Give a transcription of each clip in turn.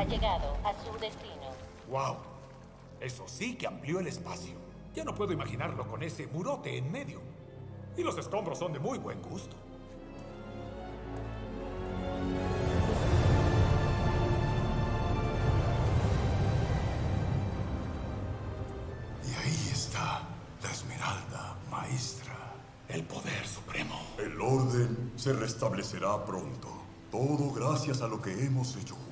ha llegado a su destino. ¡Wow! Eso sí que amplió el espacio. Ya no puedo imaginarlo con ese murote en medio. Y los escombros son de muy buen gusto. Y ahí está la esmeralda maestra. El poder supremo. El orden se restablecerá pronto. Todo gracias a lo que hemos hecho juntos.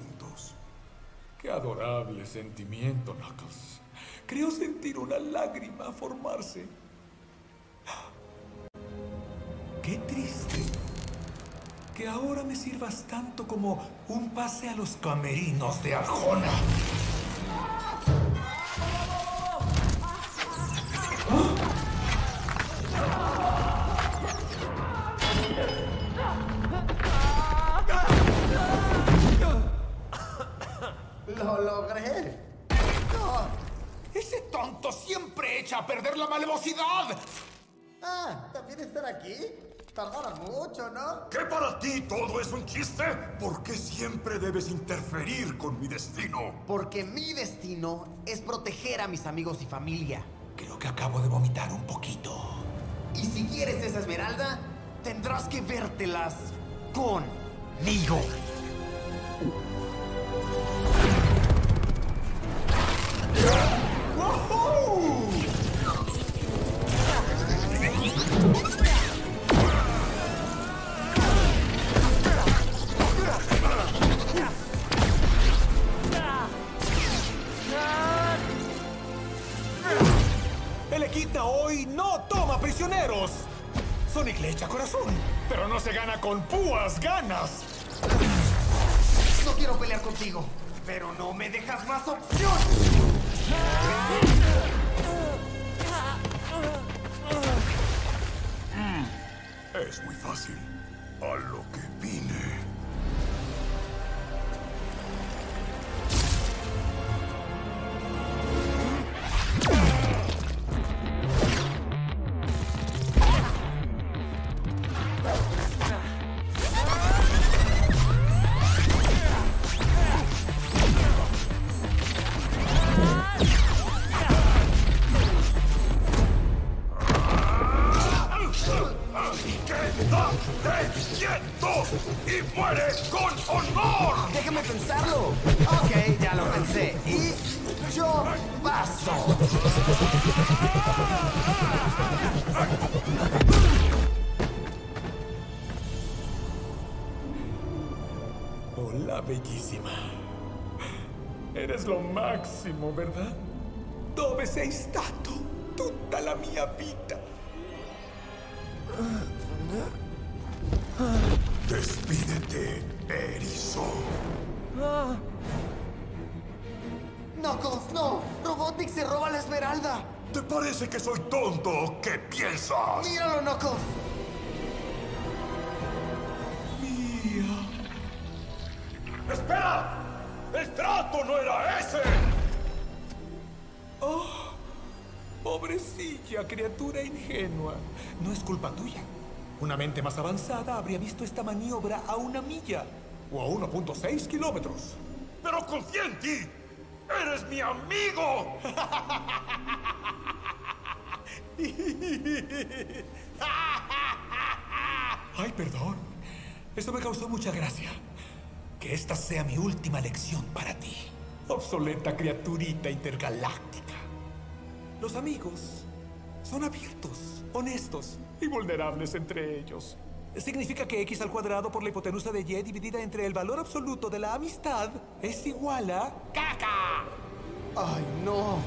Qué adorable sentimiento, Knuckles. Creo sentir una lágrima formarse. Qué triste que ahora me sirvas tanto como un pase a los camerinos de Arjona. ¡Lo logré! Ese tonto siempre echa a perder la malevosidad. Ah, ¿también estar aquí? Tardaron mucho, ¿no? ¿Qué para ti todo es un chiste? ¿Por qué siempre debes interferir con mi destino? Porque mi destino es proteger a mis amigos y familia. Creo que acabo de vomitar un poquito. Y si quieres esa esmeralda, tendrás que vértelas conmigo. Hoy no toma prisioneros. Sonic le echa corazón, pero no se gana con púas ganas. No quiero pelear contigo, pero no me dejas más opción. Es muy fácil. A lo que ¡Quédate quieto! ¡Y muere con honor! Déjame pensarlo. Ok, ya lo pensé. Y yo paso. Hola, bellísima. Eres lo máximo, ¿verdad? Dove sei stato tutta la mia vita? Despídete, erizo. Knuckles, no. Robotnik se roba la esmeralda. ¿Te parece que soy tonto o qué piensas? Míralo, Knuckles. ¡Espera! ¡El trato no era ese! Oh, pobrecilla criatura ingenua. No es culpa tuya. Una mente más avanzada habría visto esta maniobra a una milla o a 1.6 kilómetros. ¡Pero confía en ti! ¡Eres mi amigo! Ay, perdón. Esto me causó mucha gracia. Que esta sea mi última lección para ti. Obsoleta criaturita intergaláctica. Los amigos son abiertos, honestos y vulnerables entre ellos. Significa que x al cuadrado por la hipotenusa de y dividida entre el valor absoluto de la amistad es igual a... ¡Caca! Ay, no.